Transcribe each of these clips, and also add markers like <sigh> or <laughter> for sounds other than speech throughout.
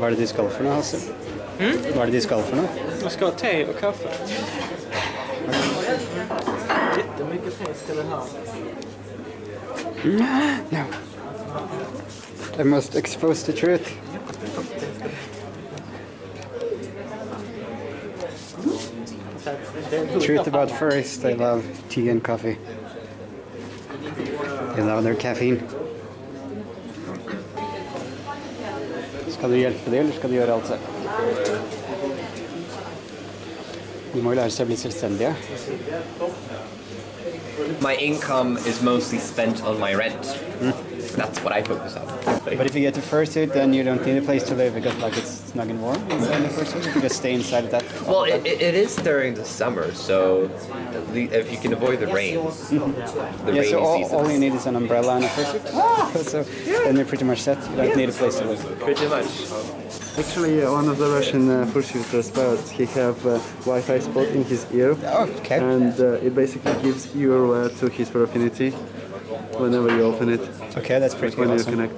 Hva er det de skal for noe, Hasse? Hva er det de skal for noe? Jag ska ha te och kaffe. Jättemycket te ska den ha. No. I must expose the truth. Truth about furries, they love tea and coffee. They love their caffeine. Skal du hjelpe eller skal gjøre alt selv? De må jo lære seg å bli selvstendige. My income is mostly spent on my rent. Mm. That's what I focus on. But if you get a fursuit, then you don't need a place to live because like it's snug and warm inside the fursuit. You can just stay inside of that. Well, it, it it is during the summer, so if you can avoid the rain, the Yeah, rainy so all, seasons. all you need is an umbrella and a fursuit. <laughs> so then you're pretty much set. You don't need a place to live. Pretty much. Actually, uh, one of the Russian uh, fursuiters birds, he have uh, Wi-Fi spot in his ear, Oh, okay. and uh, it basically gives URL to his Fur Affinity whenever you open it. Okay, that's pretty when you awesome. connect.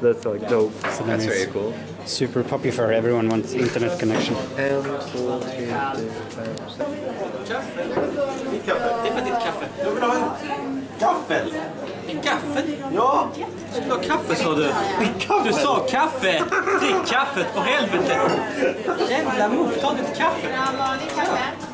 That's like dope. So That's very cool. Super fur. Everyone wants internet connection. Gaffel! En gaffel? Ja! Du skulle ha kaffe sa du. Du sa kaffe! Drick kaffet för helvete! Jävla mot, ta ditt kaffe! Ja, kaffe.